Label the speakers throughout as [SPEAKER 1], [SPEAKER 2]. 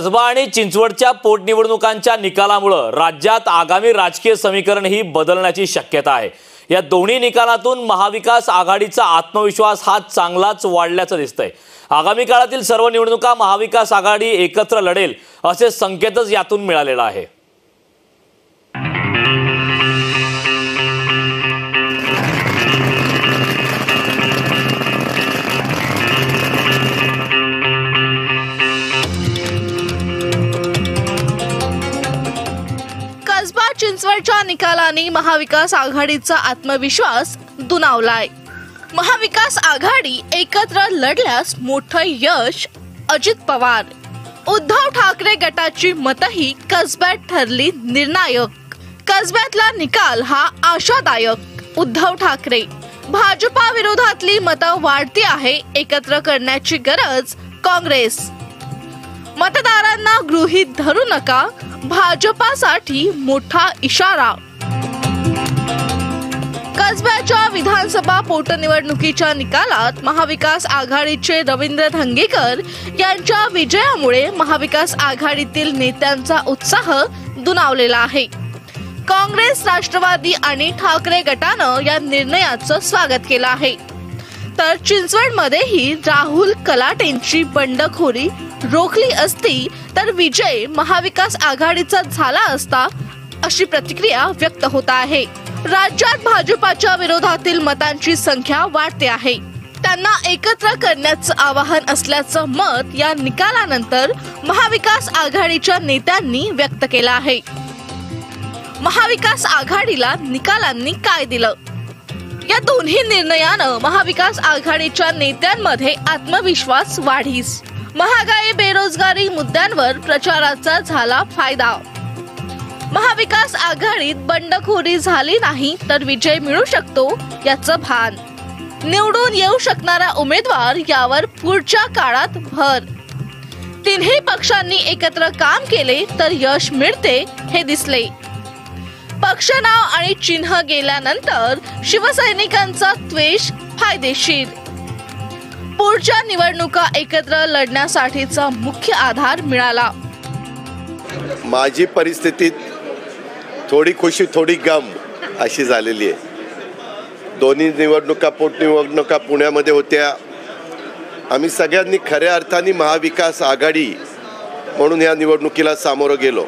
[SPEAKER 1] कसबा आणि चिंचवडच्या पोटनिवडणुकांच्या निकालामुळं राज्यात आगामी राजकीय समीकरण ही बदलण्याची शक्यता आहे. या दोन्ही निकालातून महाविकास आघाडीचा आत्मविश्वास हा चांगलाच वाढल्याचं दिसतंय. आगामी काळातील सर्व निवडणुका महाविकास आघाडी एकत्र लढेल असे संकेतच यातून मिळालेला आहे.
[SPEAKER 2] निकालाने महाविकास आघाडीचा आत्मविश्वास दुनावलाय महाविकास आघाडी एकत्र लढल्यास मोठं यश अजित पवार उद्धव ठाकरे गटाची मतही कसब्यात ठरली निर्णायक. कसब्यातला निकाल हा आशादायक उद्धव ठाकरे. भाजपा विरोधातली मतं वाढती आहे एकत्र करण्याची गरज काँग्रेस. मतदारांना गृहीत धरू नका भाजपासाठी मोठा इशारा. कसब्याच्या विधानसभा पोटनिवडणुकीच्या निकालात महाविकास आघाडीचे रवींद्र धंगेकर यांच्या विजयामुळे महाविकास आघाडीतील नेत्यांचा उत्साह दुणावलेला आहे. काँग्रेस राष्ट्रवादी आणि ठाकरे गटानं या निर्णयाचं स्वागत केलं आहे. तर चिंचवडमध्येही राहुल कलाटेंची बंडखोरी रोखली असती तर विजय महाविकास आघाडीचा झाला असता अशी प्रतिक्रिया व्यक्त होत आहे. राज्यात भाजपाच्या विरोधातील मतांची संख्या वाढते आहे. त्यांना एकत्र करण्याचं आवाहन असल्याचं मत या निकालानंतर महाविकास आघाडीच्या नेत्यांनी व्यक्त केलं आहे. महाविकास आघाडीला निकालांनी काय दिलं? या दोन्ही निर्णयानं महाविकास आघाडीच्या नेत्यांमध्ये आत्मविश्वास वाढीस. महागाई बेरोजगारी मुद्द्यांवर प्रचाराचा झाला फायदा. महाविकास आघाडीत बंडखोरी झाली नाही तर विजय मिळू शकतो याचं भान. निवडून येऊ शकणारा उमेदवार यावर पुढच्या काळात भर. तिन्ही पक्षांनी एकत्र काम केले तर यश मिळते हे दिसले. पक्ष नाव आणि चिन्ह गेल्यानंतर शिवसैनिकांचा द्वेष फायदेशीर. पुढच्या निवडणुका एकत्र लढण्यासाठीचा मुख्य आधार मिळाला.
[SPEAKER 3] माझी परिस्थिती थोडी खुशी थोडी गम अशी झालेली आहे. दोन्ही निवडणुका पोटनिवडणुका पुण्यामध्ये होत्या. आम्ही सगळ्यांनी खऱ्या अर्थाने महाविकास आघाडी म्हणून या निवडणुकीला सामोरं गेलो.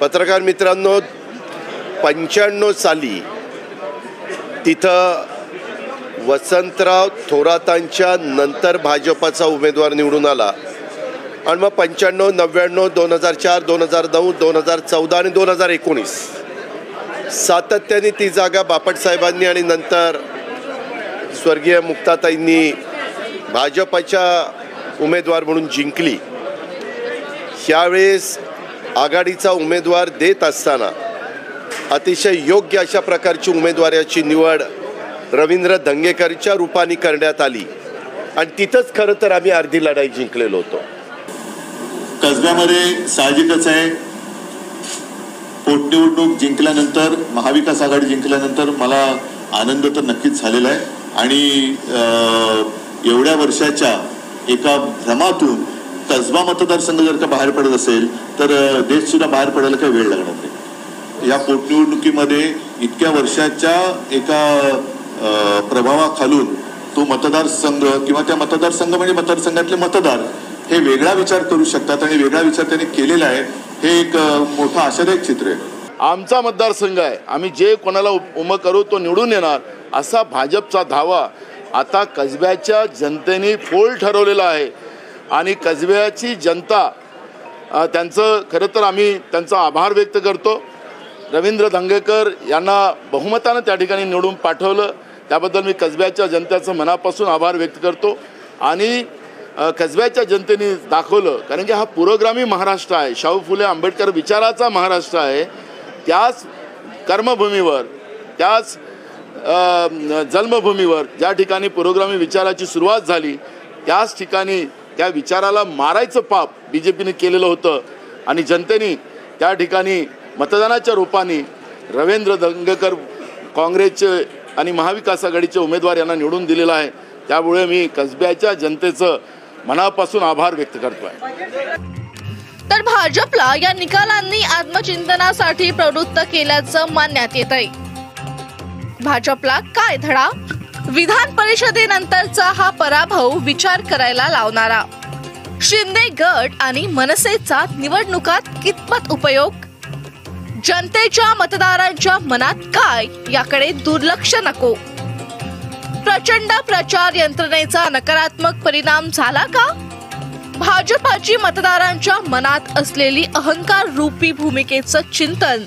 [SPEAKER 3] पत्रकार मित्रांनो पंच्याण्णव साली तिथं वसंतराव थोरातांच्या नंतर भाजपाचा उमेदवार निवडून आला. आणि मग पंच्याण्णव नव्याण्णव दोन हजार चार दोन हजार नऊ दोन हजार चौदा आणि दोन हजार एकोणीस. सातत्याने ती जागा बापटसाहेबांनी आणि नंतर स्वर्गीय मुक्ताताईंनी भाजपाच्या उमेदवार म्हणून जिंकली. ह्यावेळेस आघाडीचा उमेदवार देत असताना अतिशय योग्य अशा प्रकारची उमेदवाराची निवड रवींद्र दंगेकरच्या रूपाने करण्यात आली. आणि तिथंच खरं तर आम्ही अर्धी लढाई जिंकलेलो होतो.
[SPEAKER 4] कसब्यामध्ये साहजिकच आहे. पोटनिवडणूक जिंकल्यानंतर महाविकास आघाडी जिंकल्यानंतर मला आनंद तर नक्कीच झालेला आहे. आणि एवढ्या वर्षाच्या एका भ्रमातून कसबा मतदारसंघ जर का बाहेर पडत असेल तर देशसुद्धा बाहेर पडायला काही वेळ लागणार नाही. या पोटनिवडणुकीमध्ये इतक्या वर्षाच्या एका प्रभावाखालून तो मतदारसंघ किंवा त्या मतदारसंघ म्हणजे मतदारसंघातले मतदार हे वेगळा विचार करू शकतात आणि वेगळा विचार त्यांनी केलेला आहे हे एक मोठं आशादायक चित्र आहे.
[SPEAKER 5] आमचा मतदारसंघ आहे. आम्ही जे कोणाला उप- उभं करू तो निवडून येणार असा भाजपचा धावा आता कसब्याच्या जनतेने फोल ठरवलेला आहे. आणि कसब्याची जनता त्यांचं खरं तर आम्ही त्यांचा आभार व्यक्त करतो. रवींद्र धंगेकर यांना बहुमतानं त्या ठिकाणी निवडून पाठवलं. त्याबद्दल मी कसब्याच्या जनतेचं मनापासून आभार व्यक्त करतो. आणि कसब्याच्या जनतेने दाखवलं कारण की हा पुरोग्रामी महाराष्ट्र आहे. शाहू फुले आंबेडकर विचाराचा महाराष्ट्र आहे. त्याच कर्मभूमीवर त्याच जन्मभूमीवर ज्या ठिकाणी पुरोग्रामी विचाराची सुरुवात झाली त्याच ठिकाणी त्या विचाराला मारायचं पाप बी जे पीने केलेलं होतं. आणि जनतेने त्या ठिकाणी मतदानाच्या रूपाने रवींद्र दंगेकर काँग्रेसचे आणि महाविकास आघाडीचे उमेदवार यांना निवडून दिलेला आहे. त्यामुळे मी कसब्याच्या जनतेचं मनापासून आभार व्यक्त करतोय.
[SPEAKER 2] तर भाजपला या निकालांनी आत्मचिंतनासाठी प्रवृत्त केल्याचं मानण्यात येत आहे भाजपला काय धडा? विधान परिषदेनंतरचा हा पराभव विचार करायला लावणारा. शिंदे गट आणि मनसेचा निवडणुकात कितपत उपयोग? जनतेच्या मतदारांच्या मनात काय? याकडे दुर्लक्ष नको. प्रचंड प्रचार यंत्रणेचा नकारात्मक परिणाम झाला का? भाजपाची मतदारांच्या मनात असलेली अहंकार रूपी भूमिकेचं चिंतन.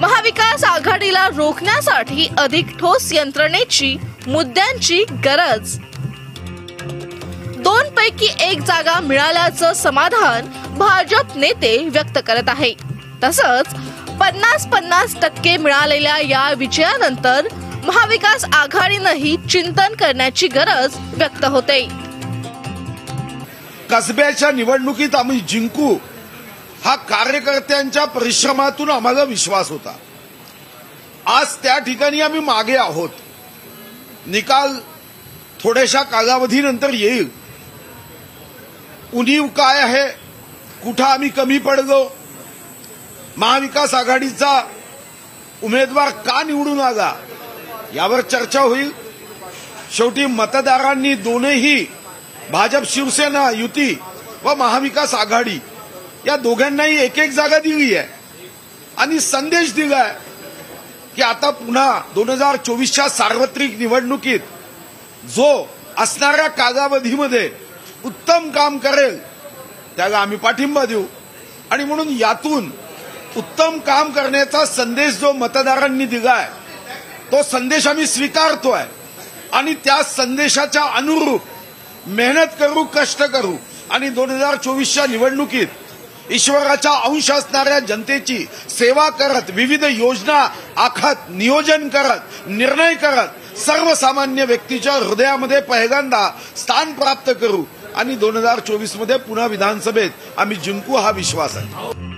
[SPEAKER 2] महाविकास आघाडीला रोखण्यासाठी अधिक ठोस यंत्रणेची मुद्द्यांची गरज. दोन पैकी एक जागा मिळाल्याचं समाधान भाजप नेते व्यक्त करत आहे. तसंच पन्नास पन्नास टक्के मिळालेल्या या विजयानंतर महाविकास आघाडीनंही चिंतन करण्याची गरज व्यक्त होते.
[SPEAKER 6] कसब्याच्या निवडणुकीत आम्ही जिंकू हा कार्यकर्त्यांच्या परिश्रमातून आम्हाला विश्वास होता. आज त्या ठिकाणी आम्ही मागे आहोत. निकाल थोड्याशा कालावधीनंतर येईल. उणीव काय आहे कुठं आम्ही कमी पडलो महाविकास आघाडीचा उमेदवार का निवडून आला? यावर चर्चा होईल. शेवटी मतदारांनी दोनही भाजप शिवसेना युती व महाविकास आघाडी या दोघांनाही एक एक जागा दिली आहे. आणि संदेश दिलाय की आता पुन्हा दोन हजार चोवीसच्या सार्वत्रिक निवडणुकीत जो असणाऱ्या कालावधीमध्ये उत्तम काम करेल त्याला आम्ही पाठिंबा देऊ. आणि म्हणून यातून उत्तम काम करण्याचा संदेश जो मतदारांनी दिलाय तो संदेश आम्ही स्वीकारतोय. आणि त्या संदेशाच्या अनुरूप मेहनत करू कष्ट करू आणि दोन हजार चोवीसच्या निवडणुकीत ईश्वराच्या अंश असणाऱ्या जनतेची सेवा करत विविध योजना आखत नियोजन करत निर्णय करत सर्वसामान्य व्यक्तीच्या हृदयामध्ये पहिल्यांदा स्थान प्राप्त करू. आणि दोन हजार चोवीसमध्ये पुन्हा विधानसभेत आम्ही जिंकू हा विश्वास आहे.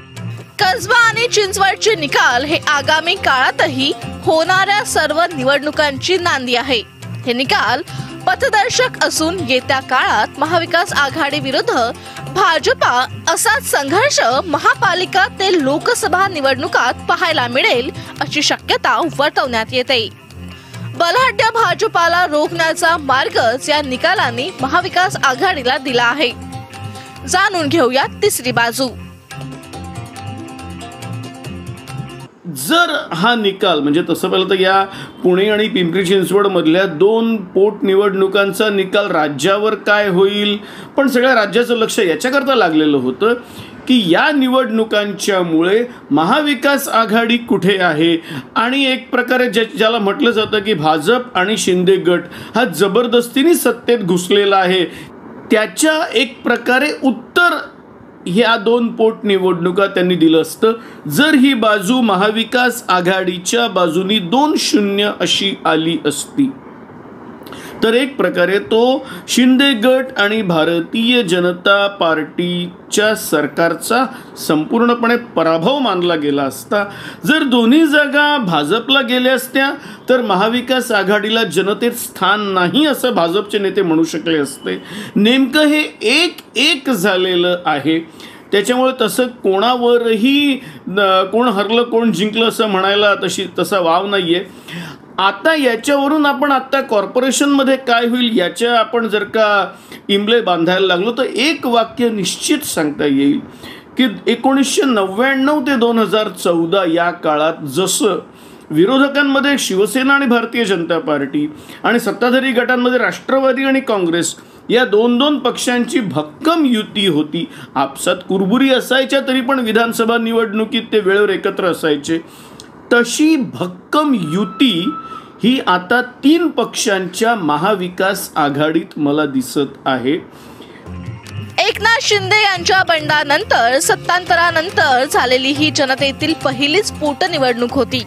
[SPEAKER 2] कसबा आणि चिंचवडचे निकाल हे आगामी काळातही होणाऱ्या सर्व निवडणुकांची नांदी आहे. हे निकाल पथदर्शक असून येत्या काळात महाविकास आघाडी विरुद्ध भाजपा असाच संघर्ष महापालिका ते लोकसभा निवडणुकात पाहायला मिळेल अशी शक्यता वर्तवण्यात येते. बलाढ्य भाजपाला रोखण्याचा मार्गच या निकालांनी महाविकास आघाडीला दिला आहे. जाणून घेऊया तिसरी बाजू.
[SPEAKER 7] जर हा निकाल म्हणजे तसं पाहिलं तर या पुणे आणि पिंपरी चिंचवडमधल्या दोन पोटनिवडणुकांचा निकाल राज्यावर काय होईल? पण सगळ्या राज्याचं लक्ष याच्याकरता लागलेलं होतं की या निवडणुकांच्यामुळे महाविकास आघाडी कुठे आहे? आणि एक प्रकारे ज्या ज्याला म्हटलं जातं की भाजप आणि शिंदे गट हा जबरदस्तीने सत्तेत घुसलेला आहे. त्याच्या एक प्रकारे उत्तर ह्या दोन पोट निवडणुका त्यांनी दिलं असतं. जर ही बाजू महाविकास आघाडीच्या बाजूनी दोन शून्य अशी आली असती. तर एक प्रकारे तो शिंदे गट आणि भारतीय जनता पार्टीच्या सरकारचा संपूर्णपणे पराभव मानला गेला असता जर दोन्ही जागा भाजपला गेल्या असत्या तर महाविकास आघाडीला जनतेत स्थान नाही असं भाजपचे नेते म्हणू शकले असते. नेमकं हे एक एक झालेलं आहे. त्याच्यामुळे तसं कोणावरही कोण हरलं कोण जिंकलं असं म्हणायला तशी तसा वाव नाही आहे आता याच्यावरून आपण आता कॉर्पोरेशनमध्ये काय होईल याच्या आपण जर का इमले बांधायला लागलो तर एक वाक्य निश्चित सांगता येईल की एकोणीसशे नव्याण्णव ते दोन हजार चौदा या काळात जसं विरोधकांमध्ये शिवसेना आणि भारतीय जनता पार्टी आणि सत्ताधारी गटांमध्ये राष्ट्रवादी आणि काँग्रेस या दोन दोन पक्षांची भक्कम युती होती. आपसात कुरबुरी असायच्या तरी पण विधानसभा निवडणुकीत ते वेळेवर एकत्र असायचे. तशी भक्कम युती ही आता तीन पक्षांच्या महाविकास आघाडीत मला दिसत आहे.
[SPEAKER 2] एकनाथ शिंदे यांच्या बंडानंतर सत्तांतरानंतर झालेली ही जनतेतील पहिलीच पोटनिवडणूक होती.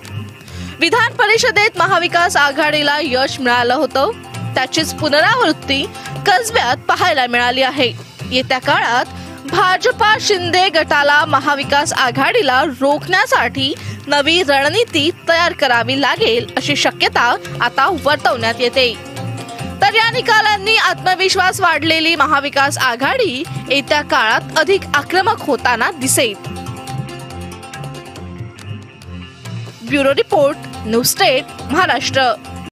[SPEAKER 2] विधान परिषदेत महाविकास आघाडीला यश मिळालं होतं. त्याचीच पुनरावृत्ती कसब्यात पाहायला मिळाली आहे. येत्या काळात भाजपा शिंदे गटाला महाविकास आघाडीला रोखण्यासाठी नवी रणनीती तयार करावी लागेल अशी शक्यता आता वर्तवण्यात येते. तर या निकालांनी आत्मविश्वास वाढलेली महाविकास आघाडी येत्या काळात अधिक आक्रमक होताना दिसेल. Bureau report news state Maharashtra.